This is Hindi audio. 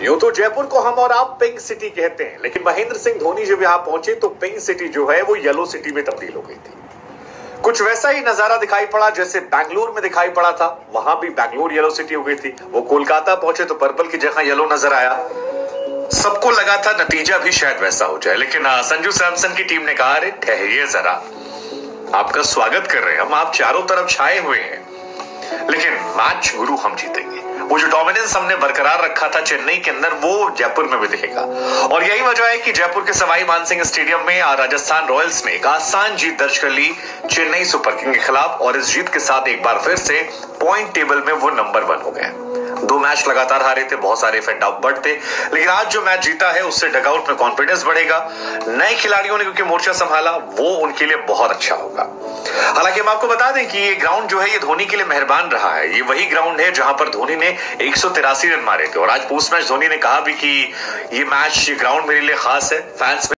यूँ तो जयपुर को हम और आप पिंक सिटी कहते हैं लेकिन महेंद्र सिंह धोनी जब यहाँ पहुँचे तो पिंक सिटी जो है वो येलो सिटी में तब्दील हो गई थी। कुछ वैसा ही नज़ारा दिखाई पड़ा जैसे बैंगलोर में दिखाई पड़ा था वहाँ भी बैंगलोर येलो सिटी हो गई थी। वो कोलकाता पहुँचे तो पर्पल की जगह येलो नज़र आया। सबको लगा था नतीजा भी शायद वैसा हो जाए लेकिन हाँ, संजू सैमसन की टीम ने कहा अरे ठहरिए जरा। आपका स्वागत कर रहे हैं हम आप चारों तरफ़ छाए हुए हैं। लेकिन मैच गुरु हम जीतेंगे। वो जो डोमिनेंस हमने बरकरार रखा था चेन्नई के अंदर, वो जयपुर में भी दिखेगा। और यही वजह है कि जयपुर के सवाई मानसिंह स्टेडियम में राजस्थान रॉयल्स ने एक आसान जीत दर्ज कर ली चेन्नई सुपर किंग के खिलाफ, और इस जीत के साथ एक बार फिर से पॉइंट टेबल में वो नंबर वन हो गए। दो मैच लगातार हारे थे, बहुत सारे फेंड आउट थे, लेकिन आज जो मैच जीता है, उससे डगआउट में कॉन्फिडेंस बढ़ेगा। नए खिलाड़ियों ने क्योंकि मोर्चा संभाला, वो उनके लिए बहुत अच्छा होगा। हालाँकि हम आपको बता दें कि ये ग्राउंड जो है, ये धोनी के लिए मेहरबान रहा है। ये वही ग्राउंड है जहाँ पर धोनी ने एक रन मारे थे। और आज पोस्ट मैच धोनी ने कहा भी कि ये मैच ग्राउंड मेरे लिए खास है। फैंस